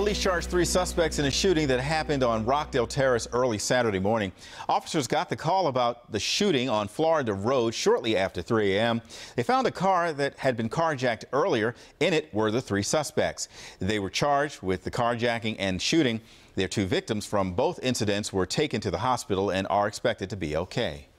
Police charged three suspects in a shooting that happened on Rockdale Terrace early Saturday morning. Officers got the call about the shooting on Florida Road shortly after 3 a.m. They found a car that had been carjacked earlier. In it were the three suspects. They were charged with the carjacking and shooting. Their two victims from both incidents were taken to the hospital and are expected to be okay.